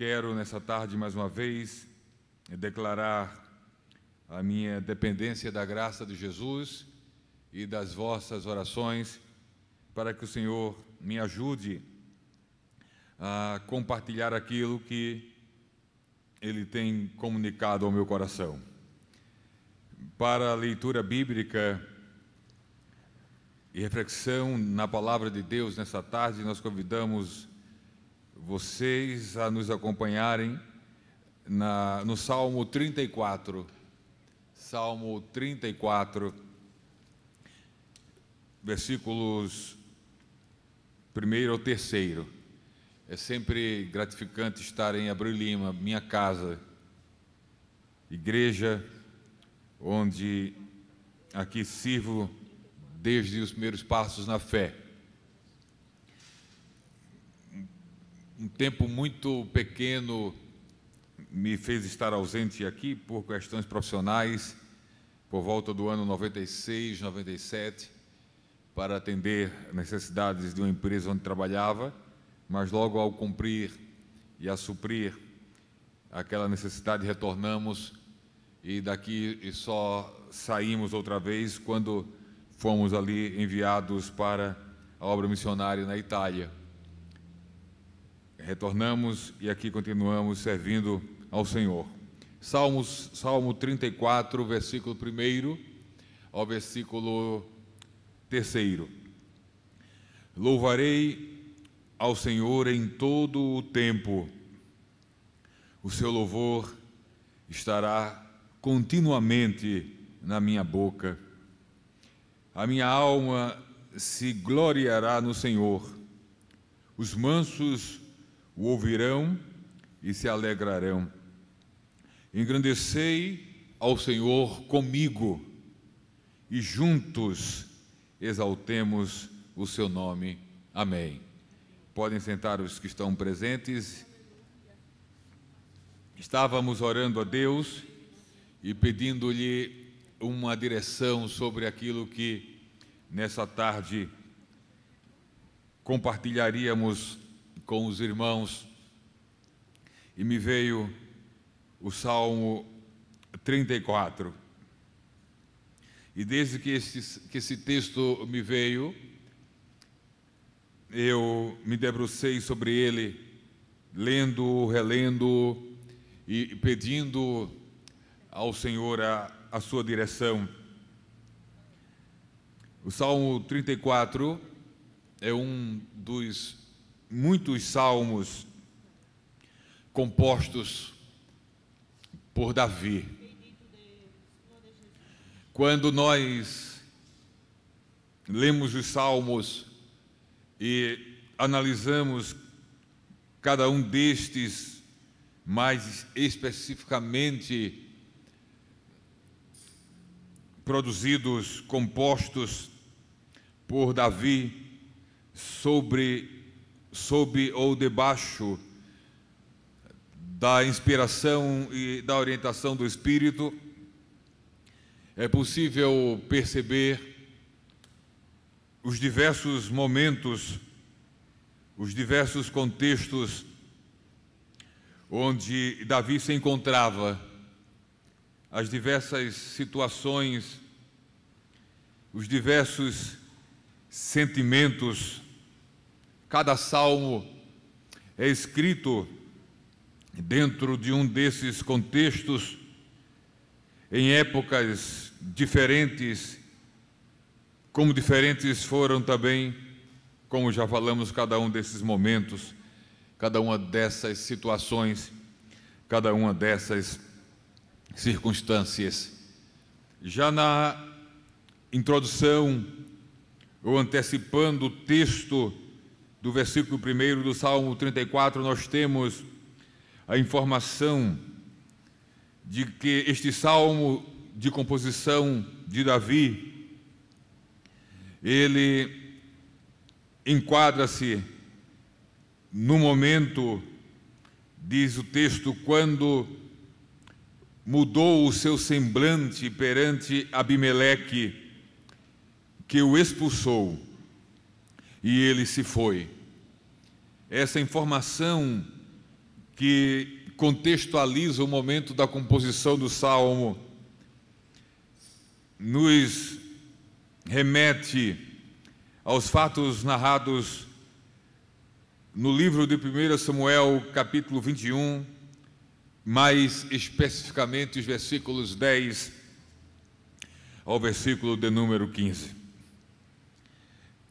Quero nessa tarde mais uma vez declarar a minha dependência da graça de Jesus e das vossas orações para que o Senhor me ajude a compartilhar aquilo que Ele tem comunicado ao meu coração. Para a leitura bíblica e reflexão na palavra de Deus nessa tarde, nós convidamos vocês a nos acompanharem na, no Salmo 34. Salmo 34, versículos 1 ao 3. É sempre gratificante estar em Abril Lima, minha casa, igreja, onde aqui sirvo desde os primeiros passos na fé. Um tempo muito pequeno me fez estar ausente aqui por questões profissionais, por volta do ano 96, 97, para atender necessidades de uma empresa onde trabalhava, mas logo ao cumprir e a suprir aquela necessidade, retornamos e daqui só saímos outra vez quando fomos ali enviados para a obra missionária na Itália. Retornamos e aqui continuamos servindo ao Senhor. Salmos, Salmo 34, versículo 1 ao versículo 3. Louvarei ao Senhor em todo o tempo, o seu louvor estará continuamente na minha boca. A minha alma se gloriará no Senhor. Os mansos o ouvirão e se alegrarão. Engrandecei ao Senhor comigo e juntos exaltemos o seu nome. Amém. Podem sentar os que estão presentes. Estávamos orando a Deus e pedindo-lhe uma direção sobre aquilo que nessa tarde compartilharíamos com os irmãos. E me veio o Salmo 34. E desde que esse, que esse texto me veio, eu me debrucei sobre ele, lendo, relendo e pedindo ao Senhor a a sua direção. O Salmo 34 é um dos muitos salmos compostos por Davi. Quando nós lemos os salmos e analisamos cada um destes mais especificamente produzidos, compostos por Davi sobre, sob ou debaixo da inspiração e da orientação do Espírito, é possível perceber os diversos momentos, os diversos contextos onde Davi se encontrava as diversas situações, os diversos sentimentos. Cada salmo é escrito dentro de um desses contextos, em épocas diferentes, como diferentes foram também, como já falamos, cada um desses momentos, cada uma dessas situações, cada uma dessas circunstâncias. Já na introdução, ou antecipando o texto do versículo 1 do Salmo 34, nós temos a informação de que este salmo de composição de Davi, ele enquadra-se no momento, diz o texto, quando mudou o seu semblante perante Abimeleque, que o expulsou, e ele se foi. Essa informação que contextualiza o momento da composição do salmo, nos remete aos fatos narrados no livro de 1 Samuel, capítulo 21, mais especificamente os versículos 10 ao versículo de número 15.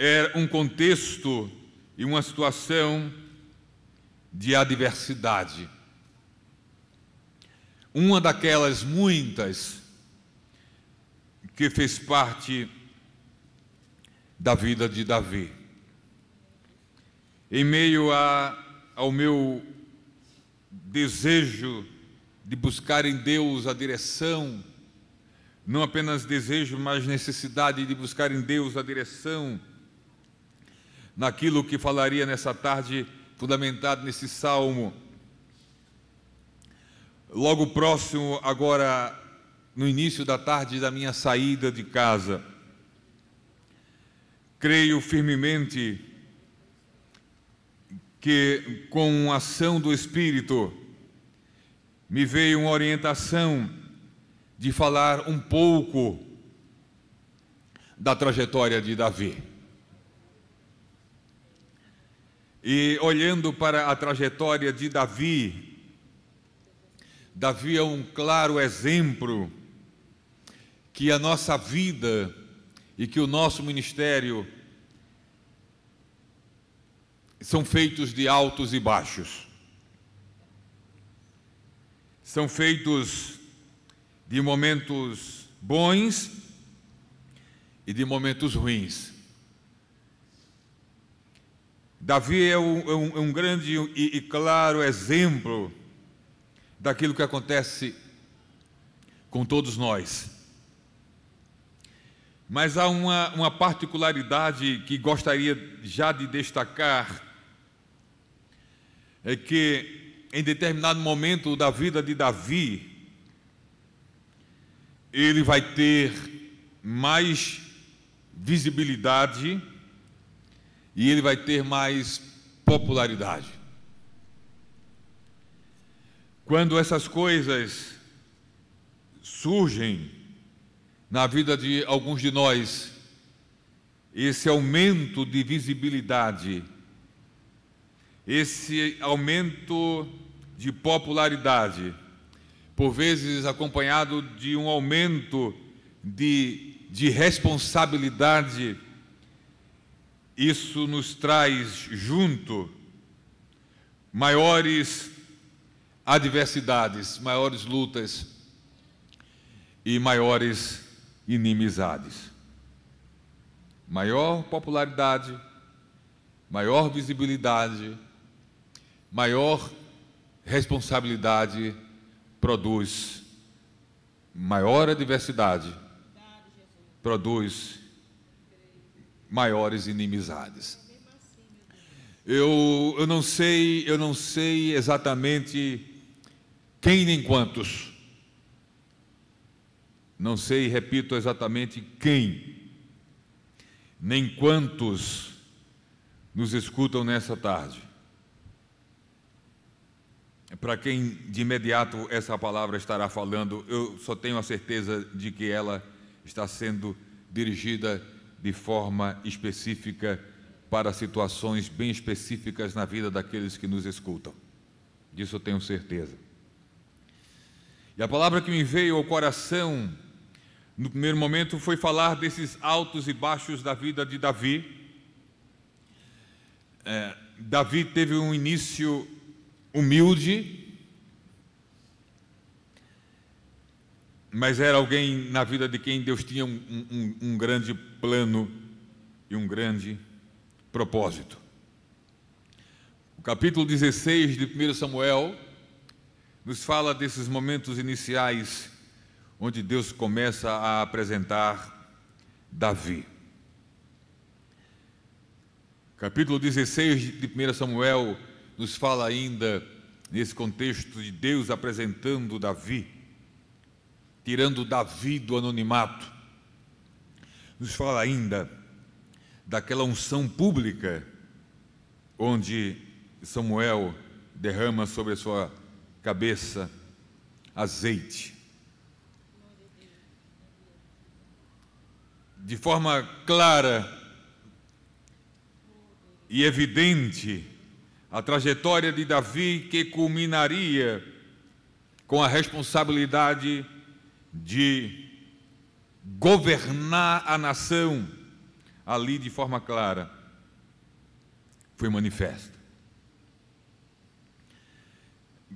É um contexto e uma situação de adversidade. Uma daquelas muitas que fez parte da vida de Davi. Em meio a, ao meu desejo de buscar em Deus a direção, não apenas desejo, mas necessidade de buscar em Deus a direção, naquilo que falaria nessa tarde, fundamentado nesse salmo. Logo próximo, agora, no início da tarde da minha saída de casa, creio firmemente que, com a ação do Espírito, me veio uma orientação de falar um pouco da trajetória de Davi. E olhando para a trajetória de Davi, Davi é um claro exemplo que a nossa vida e que o nosso ministério são feitos de altos e baixos. São feitos de momentos bons e de momentos ruins. Davi é um, é um, é um grande e, e claro exemplo daquilo que acontece com todos nós. Mas há uma, uma particularidade que gostaria já de destacar é que em determinado momento da vida de Davi, ele vai ter mais visibilidade e ele vai ter mais popularidade. Quando essas coisas surgem na vida de alguns de nós, esse aumento de visibilidade, esse aumento de popularidade, por vezes acompanhado de um aumento de, de responsabilidade, isso nos traz junto maiores adversidades, maiores lutas e maiores inimizades. Maior popularidade, maior visibilidade, maior responsabilidade produz maior adversidade, produz maiores inimizades. Eu, eu não sei, eu não sei exatamente quem nem quantos. Não sei, repito exatamente quem, nem quantos nos escutam nessa tarde. Para quem de imediato essa palavra estará falando, eu só tenho a certeza de que ela está sendo dirigida de forma específica para situações bem específicas na vida daqueles que nos escutam. Disso eu tenho certeza. E a palavra que me veio ao coração no primeiro momento foi falar desses altos e baixos da vida de Davi. É, Davi teve um início humilde, mas era alguém na vida de quem Deus tinha um, um, um grande plano e um grande propósito. O capítulo 16 de 1 Samuel nos fala desses momentos iniciais onde Deus começa a apresentar Davi. Capítulo 16 de 1 Samuel nos fala ainda, nesse contexto de Deus apresentando Davi, tirando Davi do anonimato, nos fala ainda daquela unção pública onde Samuel derrama sobre a sua cabeça azeite. De forma clara e evidente, a trajetória de Davi que culminaria com a responsabilidade de governar a nação ali de forma clara foi manifesta.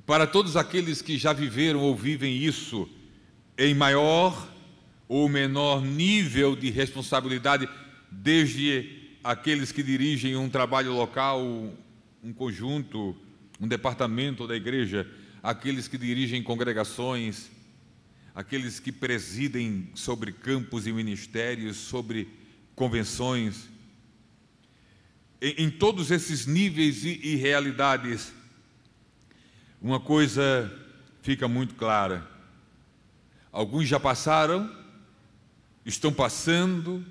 Para todos aqueles que já viveram ou vivem isso em maior ou menor nível de responsabilidade, desde aqueles que dirigem um trabalho local, um conjunto, um departamento da igreja, aqueles que dirigem congregações, aqueles que presidem sobre campos e ministérios, sobre convenções. Em, em todos esses níveis e, e realidades, uma coisa fica muito clara. Alguns já passaram, estão passando,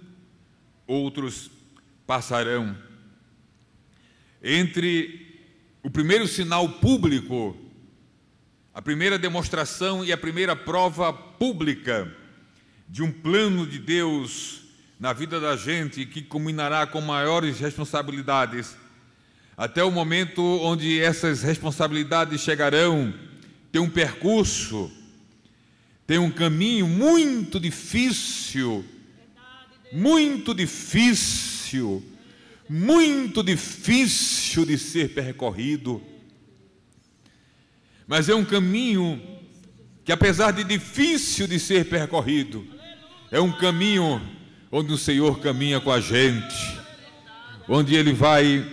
outros passarão. Entre o primeiro sinal público, a primeira demonstração e a primeira prova pública de um plano de Deus na vida da gente que culminará com maiores responsabilidades até o momento onde essas responsabilidades chegarão, tem um percurso, tem um caminho muito difícil, muito difícil, muito difícil de ser percorrido. Mas é um caminho que, apesar de difícil de ser percorrido, é um caminho onde o Senhor caminha com a gente, onde Ele vai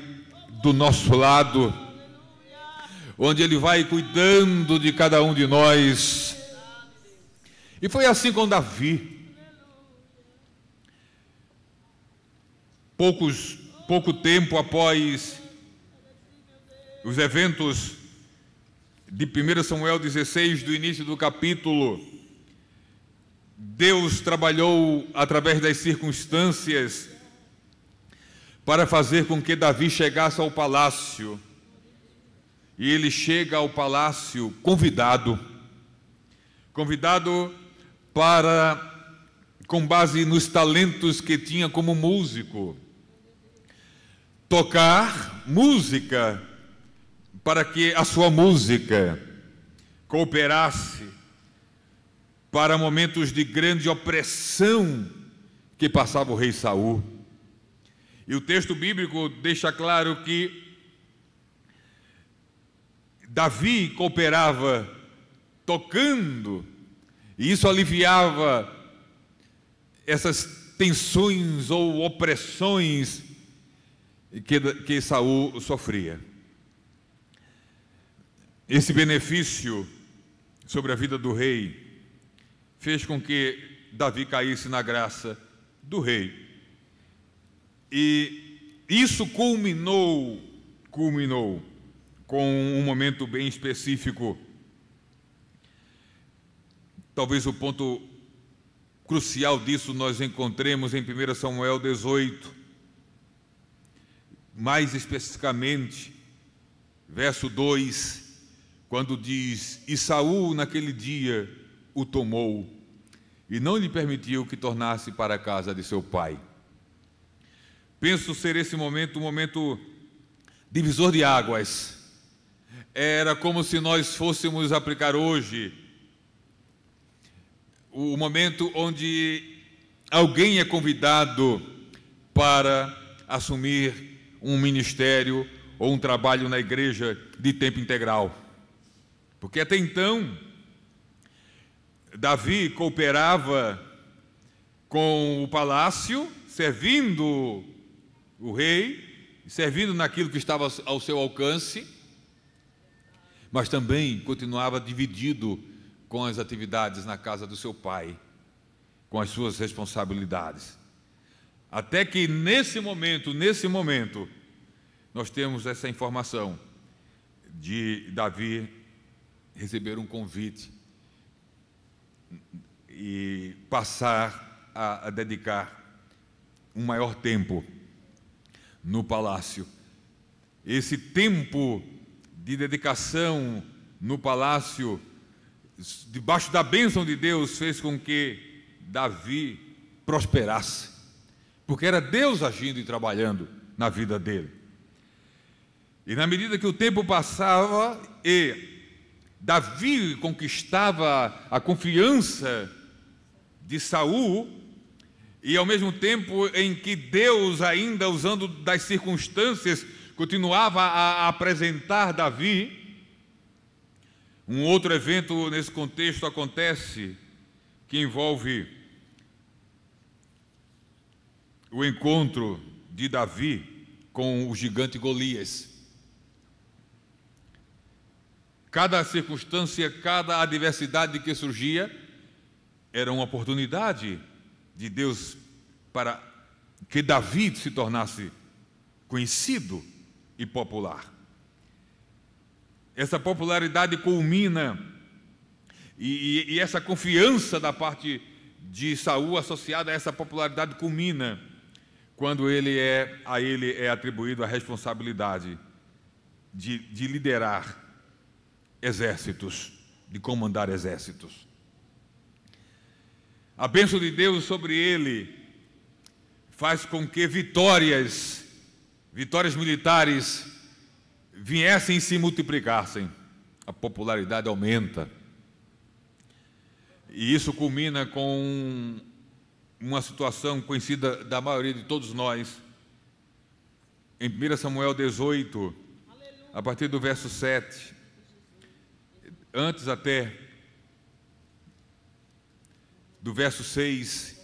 do nosso lado, onde Ele vai cuidando de cada um de nós. E foi assim com Davi. Poucos, pouco tempo após os eventos de 1 Samuel 16, do início do capítulo, Deus trabalhou através das circunstâncias para fazer com que Davi chegasse ao palácio. E ele chega ao palácio convidado, convidado para, com base nos talentos que tinha como músico, tocar música para que a sua música cooperasse para momentos de grande opressão que passava o rei Saul. E o texto bíblico deixa claro que Davi cooperava tocando, e isso aliviava essas tensões ou opressões que, que Saul sofria. Esse benefício sobre a vida do rei fez com que Davi caísse na graça do rei. E isso culminou, culminou com um momento bem específico. Talvez o ponto crucial disso nós encontremos em 1 Samuel 18. Mais especificamente, verso 2, quando diz: E Saul naquele dia o tomou e não lhe permitiu que tornasse para a casa de seu pai. Penso ser esse momento um momento divisor de águas. Era como se nós fôssemos aplicar hoje o momento onde alguém é convidado para assumir um ministério ou um trabalho na igreja de tempo integral. Porque até então, Davi cooperava com o palácio, servindo o rei, servindo naquilo que estava ao seu alcance, mas também continuava dividido com as atividades na casa do seu pai, com as suas responsabilidades. Até que nesse momento, nesse momento, nós temos essa informação de Davi receber um convite e passar a, a dedicar um maior tempo no palácio. Esse tempo de dedicação no palácio, debaixo da bênção de Deus, fez com que Davi prosperasse, porque era Deus agindo e trabalhando na vida dele. E na medida que o tempo passava e Davi conquistava a confiança de Saul, e ao mesmo tempo em que Deus, ainda usando das circunstâncias, continuava a apresentar Davi, um outro evento nesse contexto acontece que envolve o encontro de Davi com o gigante Golias. Cada circunstância, cada adversidade que surgia era uma oportunidade de Deus para que Davi se tornasse conhecido e popular. Essa popularidade culmina e, e, e, essa confiança da parte de Saul associada a essa popularidade culmina quando ele é a ele é atribuído a responsabilidade de, de liderar exércitos, de comandar exércitos. A bênção de Deus sobre ele faz com que vitórias, vitórias militares, viessem e se multiplicassem. A popularidade aumenta. E isso culmina com uma situação conhecida da maioria de todos nós. Em 1 Samuel 18, a partir do verso 7, antes até do verso 6,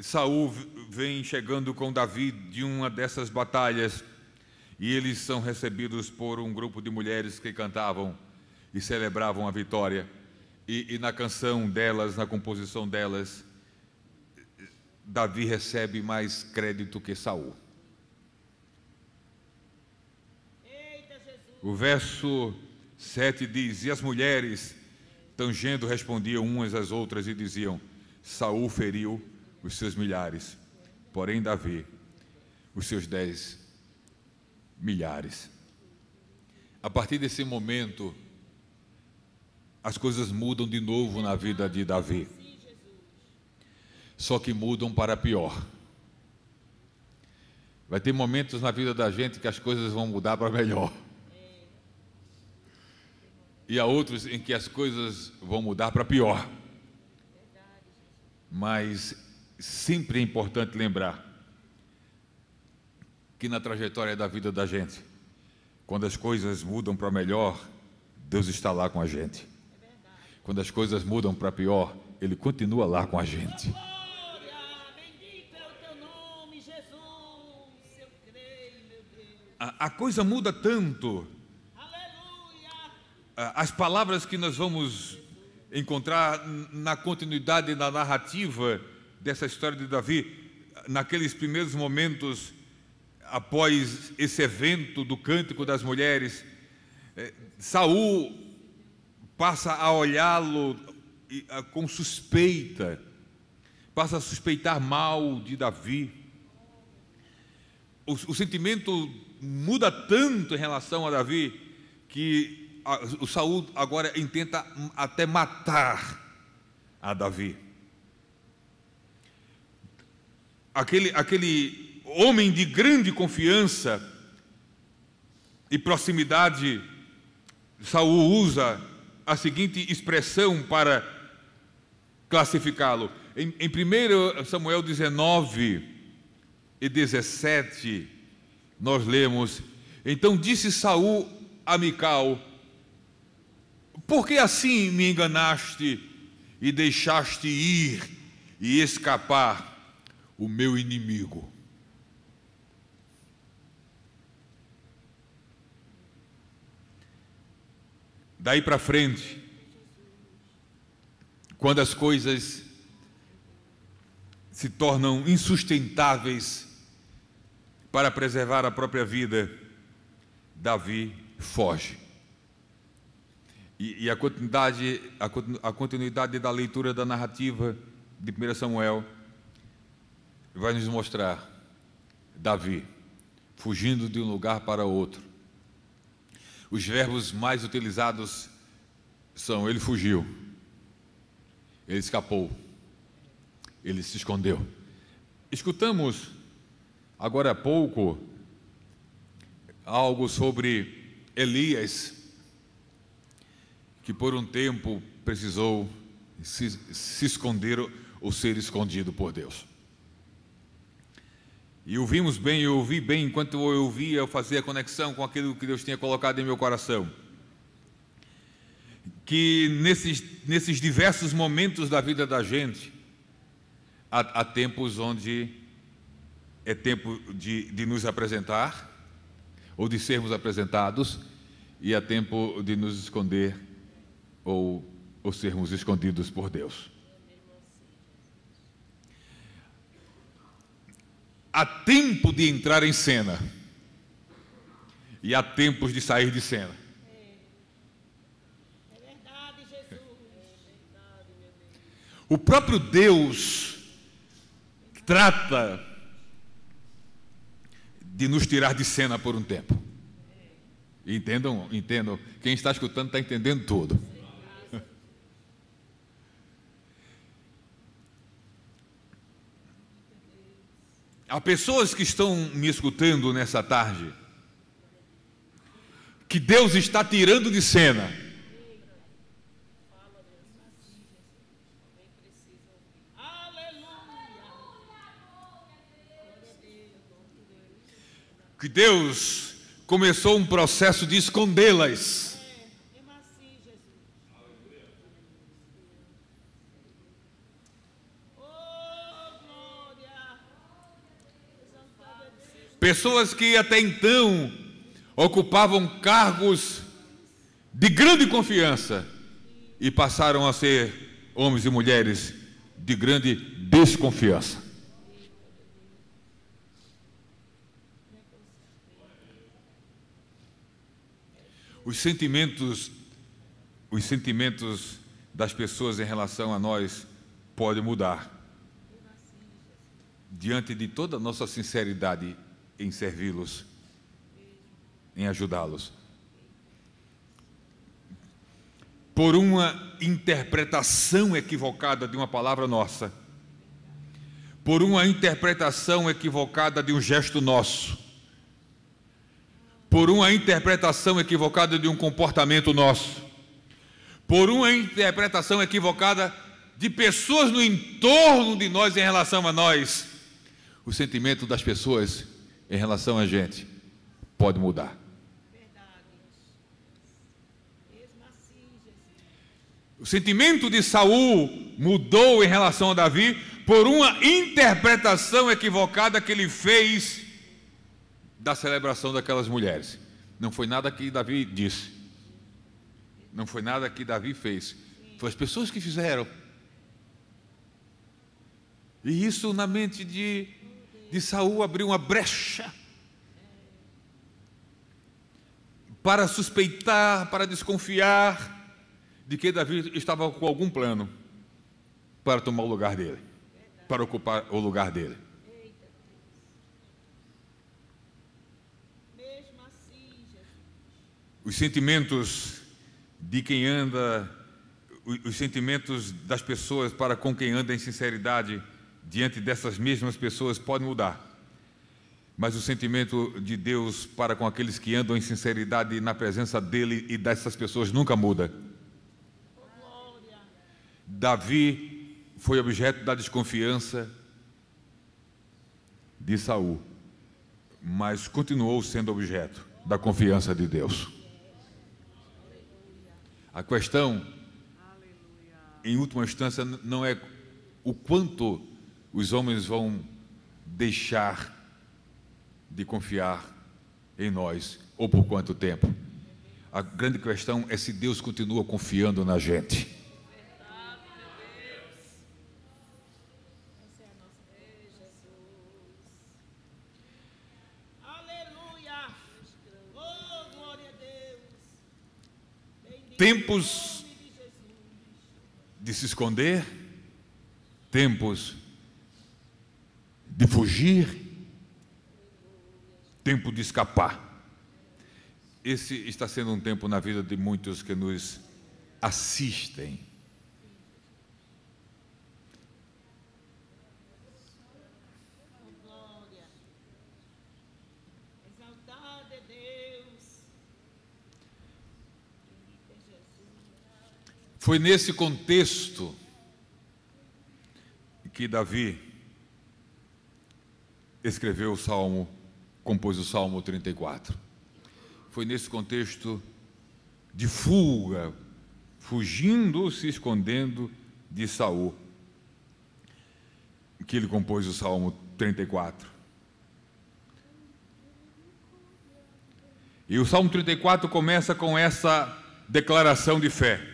Saul vem chegando com Davi de uma dessas batalhas e eles são recebidos por um grupo de mulheres que cantavam e celebravam a vitória. E, e na canção delas, na composição delas, Davi recebe mais crédito que Saul. O verso 7 diz: E as mulheres, tangendo, respondiam umas às outras e diziam: Saul feriu os seus milhares, porém Davi os seus dez milhares. A partir desse momento, as coisas mudam de novo na vida de Davi. Só que mudam para pior. Vai ter momentos na vida da gente que as coisas vão mudar para melhor e há outros em que as coisas vão mudar para pior. Mas sempre é importante lembrar que na trajetória da vida da gente, quando as coisas mudam para melhor, Deus está lá com a gente. Quando as coisas mudam para pior, Ele continua lá com a gente. A, a coisa muda tanto as palavras que nós vamos encontrar na continuidade da narrativa dessa história de Davi, naqueles primeiros momentos após esse evento do cântico das mulheres, é, Saul passa a olhá-lo com suspeita, passa a suspeitar mal de Davi. O, o sentimento muda tanto em relação a Davi que o Saul agora intenta até matar a Davi. Aquele, aquele homem de grande confiança e proximidade, Saul usa a seguinte expressão para classificá-lo. Em, em 1 Samuel 19 e 17, nós lemos: Então disse Saul a Mical: por que assim me enganaste e deixaste ir e escapar o meu inimigo? Daí para frente, quando as coisas se tornam insustentáveis para preservar a própria vida, Davi foge. E, e a, continuidade, a, a continuidade da leitura da narrativa de 1 Samuel vai nos mostrar Davi fugindo de um lugar para outro. Os verbos mais utilizados são ele fugiu, ele escapou, ele se escondeu. Escutamos agora há pouco algo sobre Elias, que por um tempo precisou se, se esconder ou ser escondido por Deus. E ouvimos bem, eu ouvi bem, enquanto eu ouvia, eu fazia conexão com aquilo que Deus tinha colocado em meu coração. Que nesses, nesses diversos momentos da vida da gente, há, há tempos onde é tempo de, de nos apresentar, ou de sermos apresentados, e há tempo de nos esconder ou, ou sermos escondidos por Deus. há tempo de entrar em cena e há tempos de sair de cena. É verdade, Jesus. O próprio Deus trata de nos tirar de cena por um tempo. Entendam, entendam. Quem está escutando está entendendo tudo. Há pessoas que estão me escutando nessa tarde, que Deus está tirando de cena. Que Deus começou um processo de escondê-las. Pessoas que até então ocupavam cargos de grande confiança e passaram a ser homens e mulheres de grande desconfiança. Os sentimentos, os sentimentos das pessoas em relação a nós podem mudar diante de toda a nossa sinceridade em servi-los, em ajudá-los. Por uma interpretação equivocada de uma palavra nossa, por uma interpretação equivocada de um gesto nosso, por uma interpretação equivocada de um comportamento nosso, por uma interpretação equivocada de pessoas no entorno de nós em relação a nós, o sentimento das pessoas em relação a gente pode mudar. O sentimento de Saul mudou em relação a Davi por uma interpretação equivocada que ele fez da celebração daquelas mulheres. Não foi nada que Davi disse. Não foi nada que Davi fez. Foi as pessoas que fizeram. E isso na mente de de Saul abriu uma brecha para suspeitar, para desconfiar de que Davi estava com algum plano para tomar o lugar dele, para ocupar o lugar dele. Os sentimentos de quem anda, os sentimentos das pessoas para com quem anda em sinceridade diante dessas mesmas pessoas pode mudar. Mas o sentimento de Deus para com aqueles que andam em sinceridade na presença dele e dessas pessoas nunca muda. Davi foi objeto da desconfiança de Saul, mas continuou sendo objeto da confiança de Deus. A questão, em última instância, não é o quanto os homens vão deixar de confiar em nós, ou por quanto tempo. A grande questão é se Deus continua confiando na gente. Tempos de se esconder, tempos de fugir, tempo de escapar. esse está sendo um tempo na vida de muitos que nos assistem. Foi nesse contexto que Davi escreveu o Salmo, compôs o Salmo 34. Foi nesse contexto de fuga, fugindo, se escondendo de Saul, que ele compôs o Salmo 34. E o Salmo 34 começa com essa declaração de fé.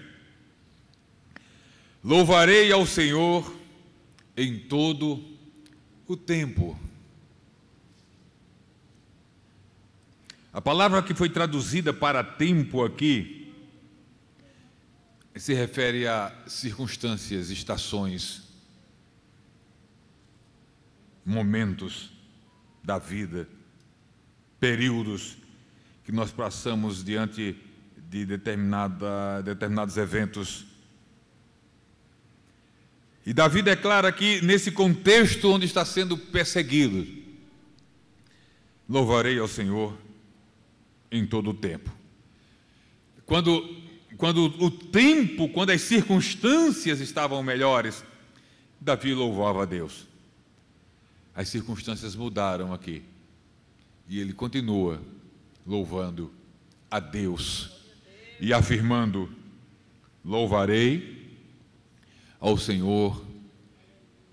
Louvarei ao Senhor em todo o tempo. A palavra que foi traduzida para tempo aqui se refere a circunstâncias, estações, momentos da vida, períodos que nós passamos diante de determinados eventos. E Davi declara aqui, nesse contexto onde está sendo perseguido: Louvarei ao Senhor em todo o tempo. Quando, quando o tempo, quando as circunstâncias estavam melhores, Davi louvava a Deus. As circunstâncias mudaram aqui. E ele continua louvando a Deus e afirmando: Louvarei ao Senhor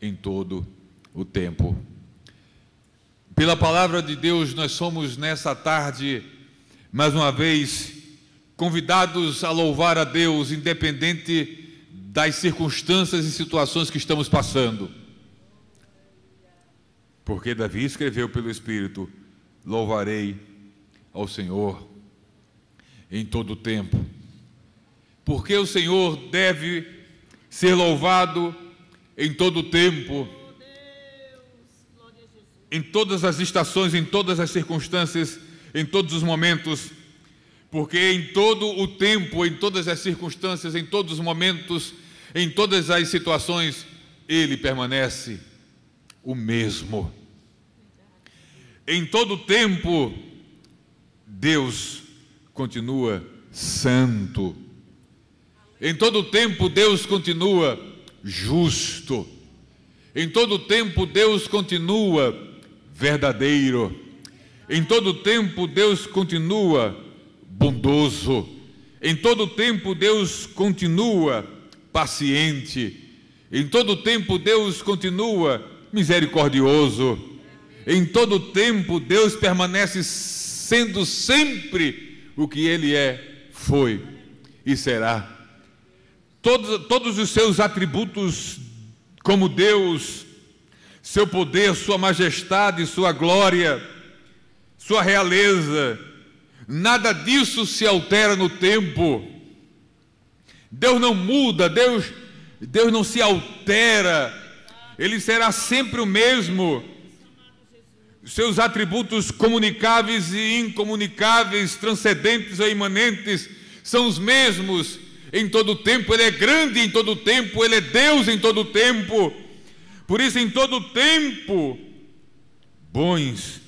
em todo o tempo. Pela palavra de Deus, nós somos nessa tarde, mais uma vez, convidados a louvar a Deus, independente das circunstâncias e situações que estamos passando. Porque Davi escreveu pelo Espírito: Louvarei ao Senhor em todo o tempo. Porque o Senhor deve ser louvado em todo o tempo, em todas as estações, em todas as circunstâncias, em todos os momentos, porque em todo o tempo, em todas as circunstâncias, em todos os momentos, em todas as situações, Ele permanece o mesmo. Em todo o tempo, Deus continua santo em todo tempo Deus continua justo. Em todo tempo Deus continua verdadeiro. Em todo tempo Deus continua bondoso. Em todo tempo Deus continua paciente. Em todo tempo Deus continua misericordioso. Em todo tempo Deus permanece sendo sempre o que ele é, foi e será todos, todos os seus atributos como Deus, seu poder, sua majestade, sua glória, sua realeza, nada disso se altera no tempo. Deus não muda, Deus, Deus não se altera, Ele será sempre o mesmo. Seus atributos comunicáveis e incomunicáveis, transcendentes ou imanentes, são os mesmos em todo tempo, Ele é grande em todo tempo, Ele é Deus em todo tempo. Por isso, em todo tempo, bons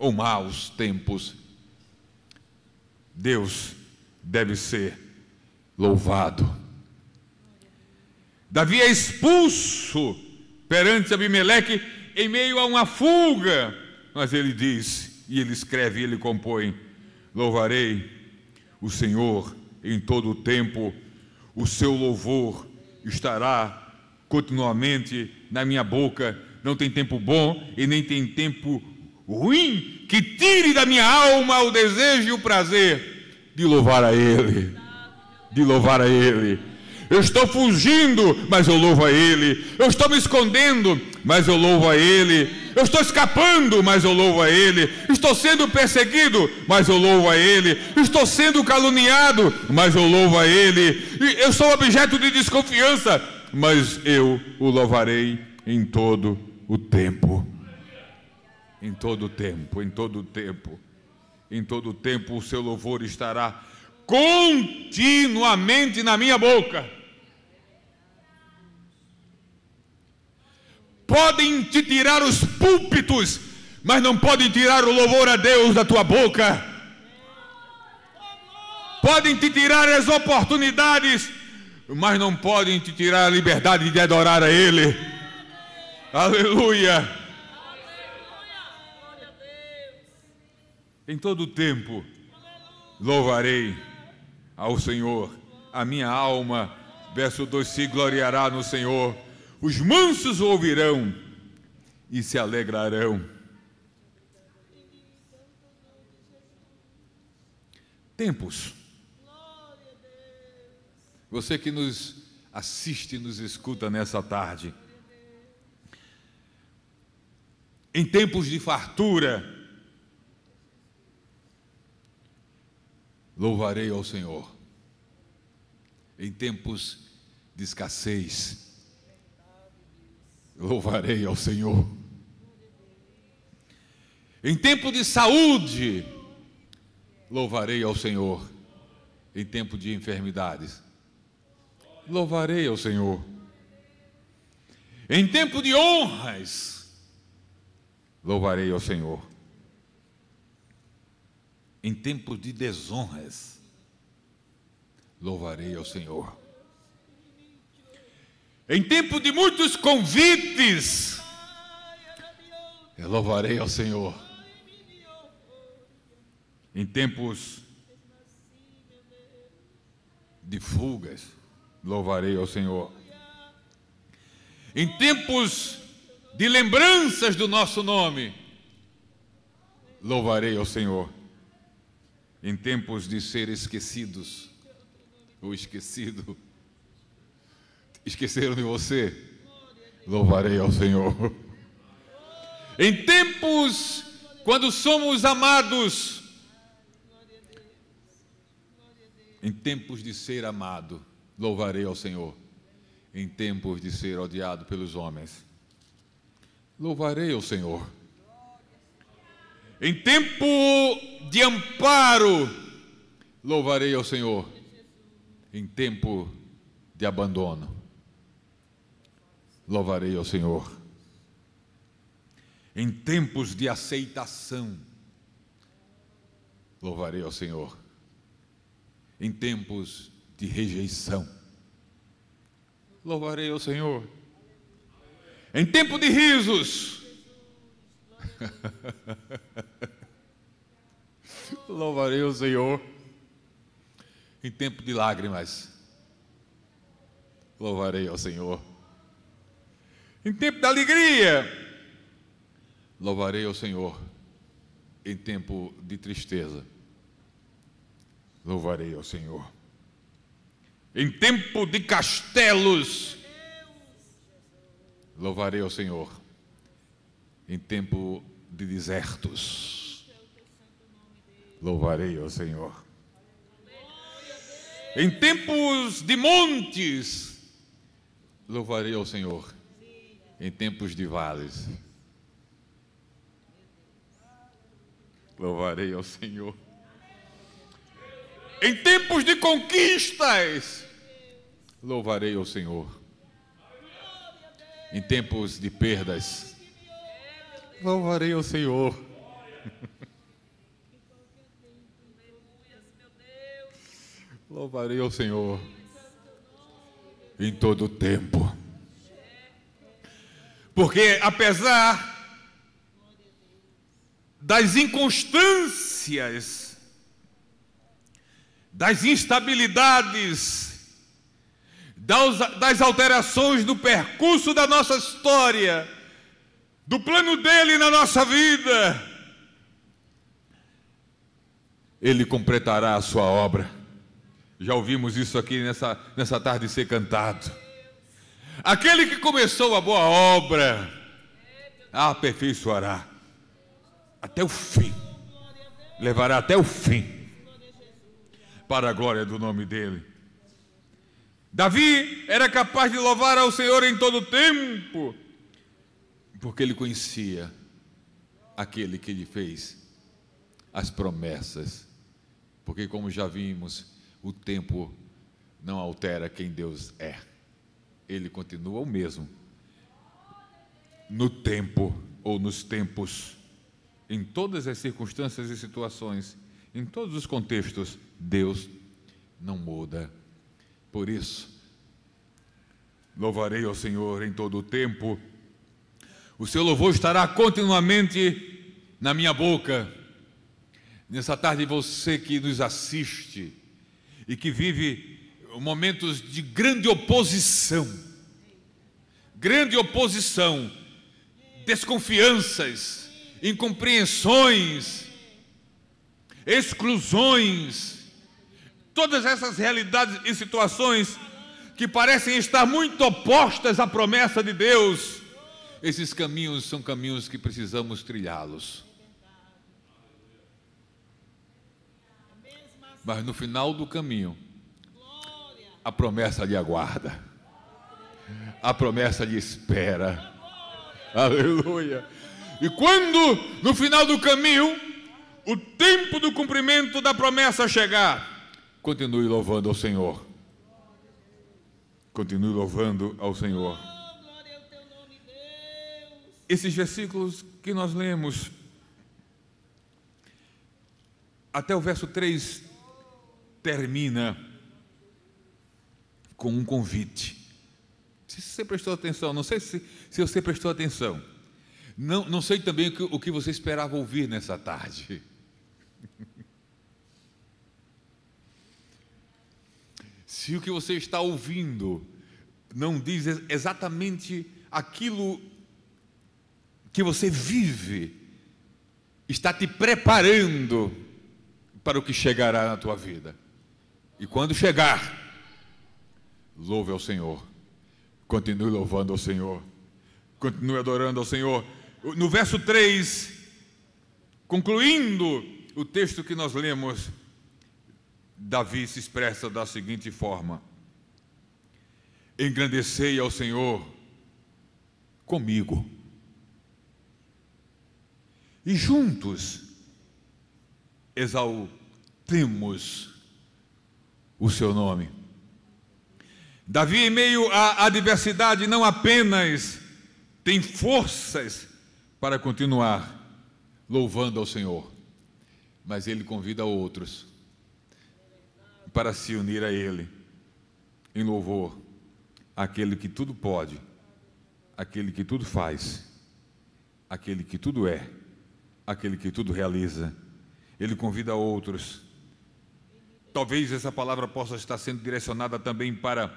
ou maus tempos, Deus deve ser louvado. Davi é expulso perante Abimeleque em meio a uma fuga, mas ele diz, e ele escreve, e ele compõe: Louvarei o Senhor em todo o tempo, o seu louvor estará continuamente na minha boca. Não tem tempo bom e nem tem tempo ruim que tire da minha alma o desejo e o prazer de louvar a Ele. De louvar a Ele. Eu estou fugindo, mas eu louvo a Ele. Eu estou me escondendo, mas eu louvo a Ele. Eu estou escapando, mas eu louvo a Ele. Estou sendo perseguido, mas eu louvo a Ele. Estou sendo caluniado, mas eu louvo a Ele. Eu sou objeto de desconfiança, mas eu o louvarei em todo o tempo. Em todo tempo, em todo tempo. em todo tempo o seu louvor estará continuamente na minha boca. Podem te tirar os púlpitos, mas não podem tirar o louvor a Deus da tua boca. Podem te tirar as oportunidades, mas não podem te tirar a liberdade de adorar a Ele. Aleluia. Em todo o tempo louvarei ao Senhor, a minha alma, verso 2, se gloriará no Senhor. Os mansos ouvirão e se alegrarão. Tempos. Você que nos assiste e nos escuta nessa tarde. Em tempos de fartura, louvarei ao Senhor. Em tempos de escassez, louvarei ao Senhor. Em tempo de saúde, louvarei ao Senhor. Em tempo de enfermidades, louvarei ao Senhor. Em tempo de honras, louvarei ao Senhor. Em tempo de desonras, louvarei ao Senhor. Em tempo de muitos convites, eu louvarei ao Senhor. Em tempos de fugas, louvarei ao Senhor. Em tempos de lembranças do nosso nome, louvarei ao Senhor. Em tempos de ser esquecidos, ou esquecido, esqueceram de você, louvarei ao Senhor. Em tempos quando somos amados, em tempos de ser amado, louvarei ao Senhor. Em tempos de ser odiado pelos homens, louvarei ao Senhor. Em tempo de amparo, louvarei ao Senhor. Em tempo de abandono, louvarei ao Senhor. Em tempos de aceitação, louvarei ao Senhor. Em tempos de rejeição, louvarei ao Senhor. Em tempo de risos, louvarei ao Senhor. Em tempo de lágrimas, louvarei ao Senhor. Em tempo de alegria, louvarei ao Senhor. Em tempo de tristeza, louvarei ao Senhor. Em tempo de castelos, louvarei ao Senhor. Em tempo de desertos, louvarei ao Senhor. Em tempos de montes, louvarei ao Senhor. Em tempos de vales, louvarei ao Senhor. Em tempos de conquistas, louvarei ao Senhor. Em tempos de perdas, louvarei ao Senhor. Louvarei ao Senhor em todo o tempo. Porque apesar das inconstâncias, das instabilidades, das, alterações do percurso da nossa história, do plano dele na nossa vida, ele completará a sua obra. Já ouvimos isso aqui nessa, nessa tarde ser cantado. Aquele que começou a boa obra, aperfeiçoará até o fim, levará até o fim, para a glória do nome dele. Davi era capaz de louvar ao Senhor em todo o tempo, porque ele conhecia aquele que lhe fez as promessas, porque, como já vimos, o tempo não altera quem Deus é, ele continua o mesmo, no tempo ou nos tempos, em todas as circunstâncias e situações, em todos os contextos, Deus não muda. Por isso, louvarei ao Senhor em todo o tempo. O seu louvor estará continuamente na minha boca. Nessa tarde, você que nos assiste e que vive momentos de grande oposição, grande oposição, desconfianças, incompreensões, exclusões, todas essas realidades e situações que parecem estar muito opostas à promessa de Deus, esses caminhos são caminhos que precisamos trilhá-los. Mas no final do caminho, a promessa lhe aguarda, a promessa lhe espera. Aleluia. E quando no final do caminho o tempo do cumprimento da promessa chegar, continue louvando ao Senhor. Continue louvando ao Senhor. Esses versículos que nós lemos, até o verso 3, termina com um convite. Se você prestou atenção, não sei se, se você prestou atenção. Não, não sei também o que, o que você esperava ouvir nessa tarde. Se o que você está ouvindo não diz exatamente aquilo que você vive, está te preparando para o que chegará na tua vida. E quando chegar, louve ao Senhor, continue louvando ao Senhor, continue adorando ao Senhor. No verso 3, concluindo o texto que nós lemos, Davi se expressa da seguinte forma: Engrandecei ao Senhor comigo, e juntos exaltemos o seu nome. Davi, em meio à adversidade, não apenas tem forças para continuar louvando ao Senhor, mas ele convida outros para se unir a Ele em louvor àquele que tudo pode, aquele que tudo faz, aquele que tudo é, aquele que tudo realiza. Ele convida outros Talvez essa palavra possa estar sendo direcionada também para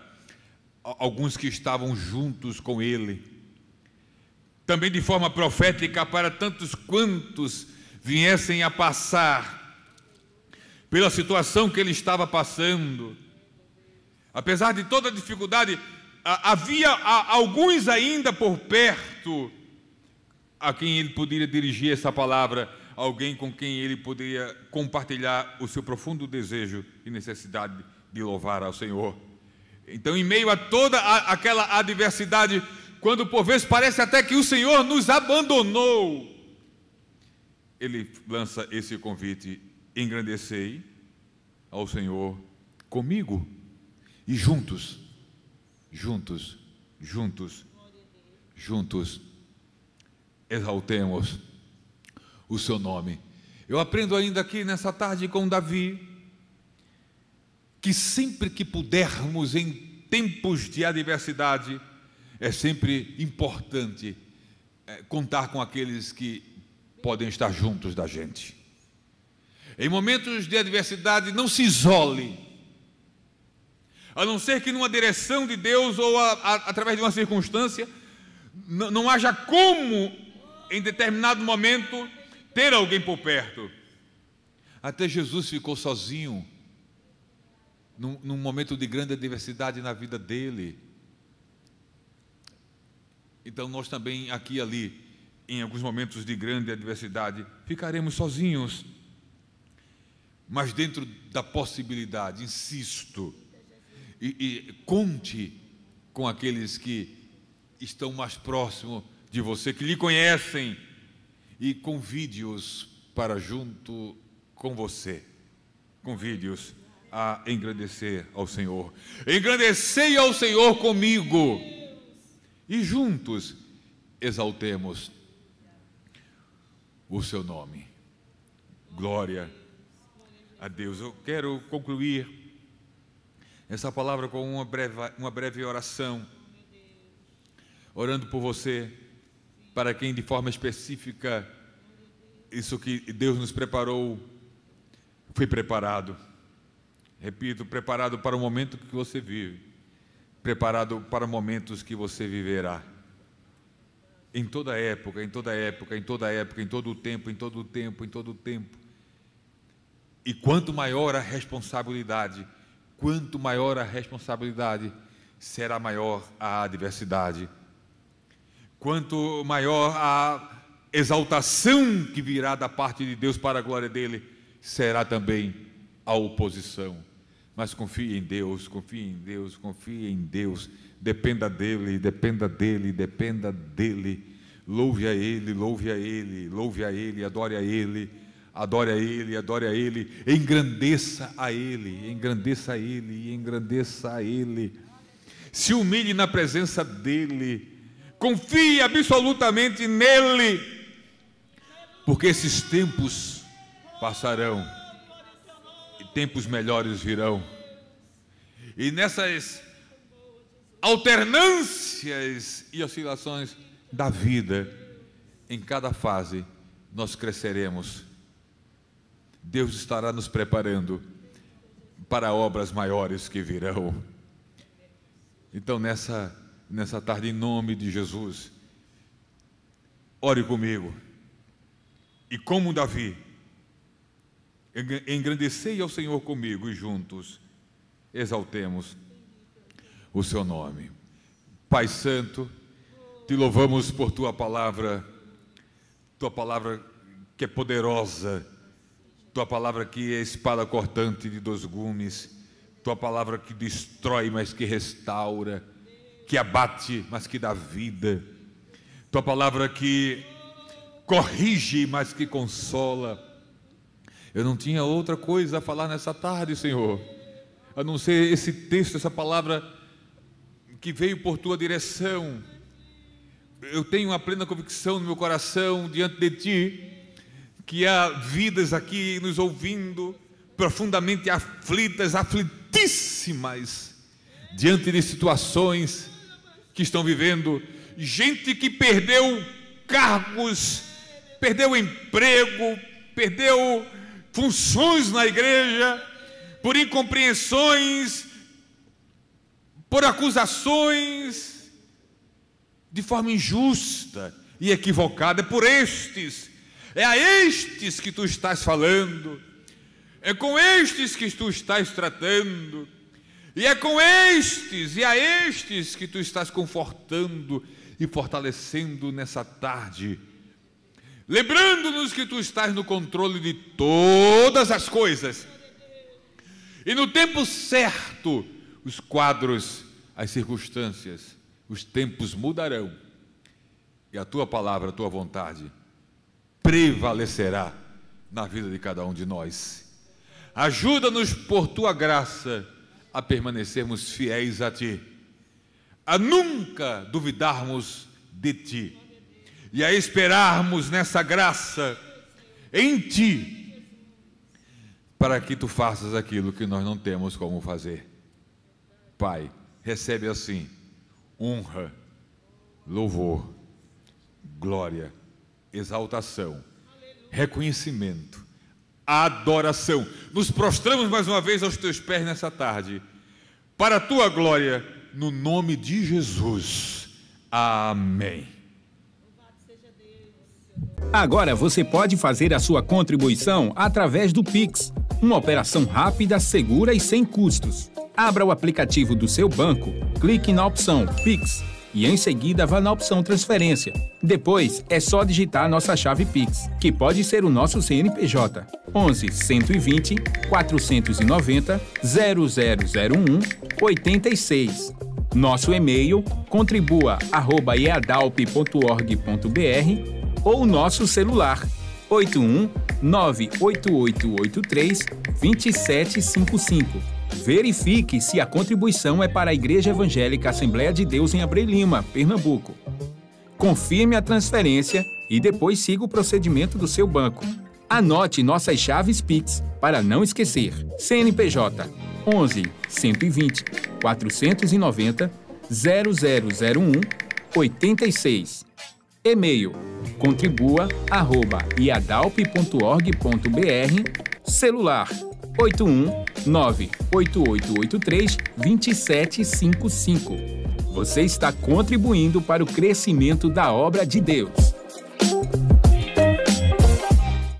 alguns que estavam juntos com ele. Também de forma profética para tantos quantos viessem a passar pela situação que ele estava passando. Apesar de toda a dificuldade, havia alguns ainda por perto a quem ele poderia dirigir essa palavra alguém com quem ele poderia compartilhar o seu profundo desejo e necessidade de louvar ao Senhor. Então, em meio a toda a, aquela adversidade, quando por vezes parece até que o Senhor nos abandonou, ele lança esse convite: engrandecei ao Senhor comigo e juntos, juntos, juntos, juntos, exaltemos o seu nome. Eu aprendo ainda aqui nessa tarde com Davi que sempre que pudermos em tempos de adversidade, é sempre importante é, contar com aqueles que podem estar juntos da gente. Em momentos de adversidade, não se isole, a não ser que numa direção de Deus ou a, a, através de uma circunstância, não haja como, em determinado momento, ter alguém por perto. Até Jesus ficou sozinho, num, num momento de grande adversidade na vida dele. Então nós também, aqui e ali, em alguns momentos de grande adversidade, ficaremos sozinhos. Mas dentro da possibilidade, insisto, e, e conte com aqueles que estão mais próximos de você, que lhe conhecem e convide-os para junto com você. Convide-os a engrandecer ao Senhor. Engrandecei ao Senhor comigo e juntos exaltemos o seu nome. Glória a Deus. Eu quero concluir essa palavra com uma breve, uma breve oração, orando por você, para quem de forma específica isso que Deus nos preparou foi preparado. Repito, preparado para o momento que você vive, preparado para momentos que você viverá. Em toda época, em toda época, em toda época, em todo o tempo, em todo o tempo, em todo o tempo. E quanto maior a responsabilidade, quanto maior a responsabilidade, será maior a adversidade. Quanto maior a exaltação que virá da parte de Deus para a glória dele, será também a oposição. Mas confie em Deus, confie em Deus, confie em Deus. Dependa dele, dependa dele, dependa dele. Louve a ele, louve a ele, louve a ele, adore a ele, adore a ele, adore a ele, engrandeça a ele, engrandeça a ele, engrandeça a ele. Se humilhe na presença dele. Confie absolutamente nele. Porque esses tempos passarão tempos melhores virão. E nessas alternâncias e oscilações da vida, em cada fase, nós cresceremos. Deus estará nos preparando para obras maiores que virão. Então, nessa, nessa tarde, em nome de Jesus, ore comigo. E como Davi, engrandecei ao Senhor comigo e juntos exaltemos o seu nome. Pai Santo, te louvamos por tua palavra, tua palavra que é poderosa, tua palavra que é espada cortante de dois gumes, tua palavra que destrói, mas que restaura, que abate, mas que dá vida, tua palavra que corrige, mas que consola eu não tinha outra coisa a falar nessa tarde, Senhor, a não ser esse texto, essa palavra que veio por tua direção. Eu tenho uma plena convicção no meu coração diante de ti que há vidas aqui nos ouvindo profundamente aflitas, aflitíssimas diante de situações que estão vivendo, gente que perdeu cargos, perdeu emprego, perdeu funções na igreja, por incompreensões, por acusações, de forma injusta e equivocada. É por estes, é a estes que tu estás falando, é com estes que tu estás tratando, e é com estes e a estes que tu estás confortando e fortalecendo nessa tarde lembrando-nos que tu estás no controle de todas as coisas. E no tempo certo, os quadros, as circunstâncias, os tempos mudarão. E a tua palavra, a tua vontade prevalecerá na vida de cada um de nós. Ajuda-nos por tua graça a permanecermos fiéis a ti, a nunca duvidarmos de ti e a esperarmos nessa graça em Ti, para que Tu faças aquilo que nós não temos como fazer. Pai, recebe assim honra, louvor, glória, exaltação, reconhecimento, adoração. Nos prostramos mais uma vez aos Teus pés nessa tarde, para a Tua glória, no nome de Jesus. Amém. Agora você pode fazer a sua contribuição através do Pix, uma operação rápida, segura e sem custos. Abra o aplicativo do seu banco, clique na opção Pix e em seguida vá na opção Transferência. Depois é só digitar nossa chave Pix, que pode ser o nosso CNPJ 11 120 490 0001 86. Nosso e-mail contribua@eadalp.org.br ou nosso celular 81 98883 2755. Verifique se a contribuição é para a Igreja Evangélica Assembleia de Deus em Abreu Lima, Pernambuco. Confirme a transferência e depois siga o procedimento do seu banco. Anote nossas chaves Pix para não esquecer. CNPJ 11 120 490 0001 86. E-mail contribua@iadalp.org.br. Celular 81 98883 2755. Você está contribuindo para o crescimento da obra de Deus.